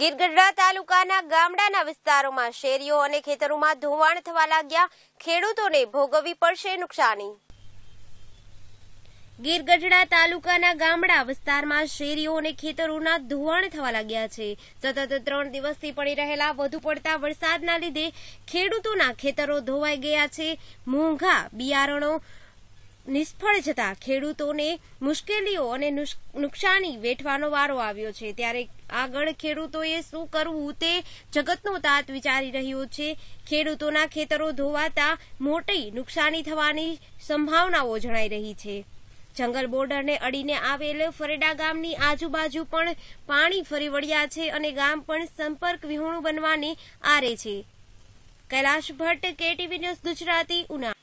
ગીરગઢડા તાલુકાના ગામડાના વિસ્તારોમાં શેરીઓ અને ખેતરોમાં ધોવાણ થવા લાગ્યા. ખેડૂતોને ભોગવવી પડશે નુકસાની. ગીરગઢડા તાલુકાના ગામડા વિસ્તારમાં શેરીઓ અને ખેતરોના ધોવાણ થવા લાગ્યા છે. સતત ત્રણ દિવસથી પડી રહેલા વધુ પડતા વરસાદના લીધે ખેડૂતોના ખેતરો ધોવાઈ ગયા છે. મોંઘા બિયારણો નિષ્ફળ જતા ખેડૂતોને મુશ્કેલીઓ અને નુકસાની વેઠવાનો વારો આવ્યો છે. ત્યારે આગળ ખેડૂતોએ શું કરવું તે જગતનો તાત વિચારી રહ્યો છે. ખેડૂતોના ખેતરો ધોવાતા મોટી નુકસાની થવાની સંભાવનાઓ જણાઈ રહી છે. જંગલ બોર્ડરને અડીને આવેલ ફરેડા ગામની આજુબાજુ પણ પાણી ફરી વળ્યા છે અને ગામ પણ સંપર્ક વિહોણું બનવાની આરે છે. Kailash Bhatt, KTV news Gujarati, Una